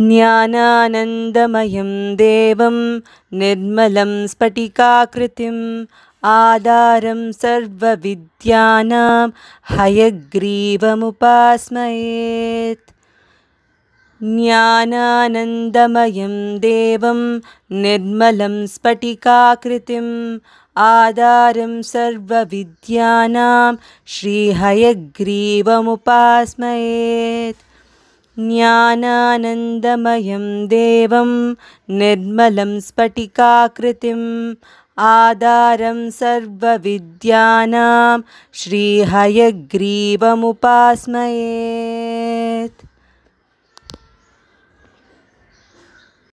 ज्ञानानन्दमयं देवं निर्मलं स्फटिकाकृतिम् आधारं सर्वविद्यानां हयग्रीवमुपास्मयेत्। ज्ञानानन्दमयं देवं निर्मलं स्फटिकाकृतिम् आधारं सर्वविद्यानां श्रीहयग्रीवमुपास्मयेत् ज्ञानानन्दमयं देवं निर्मलं स्फटिकाकृतिम् आधारं सर्वविद्यानां श्रीहयग्रीवमुपास्मयेत्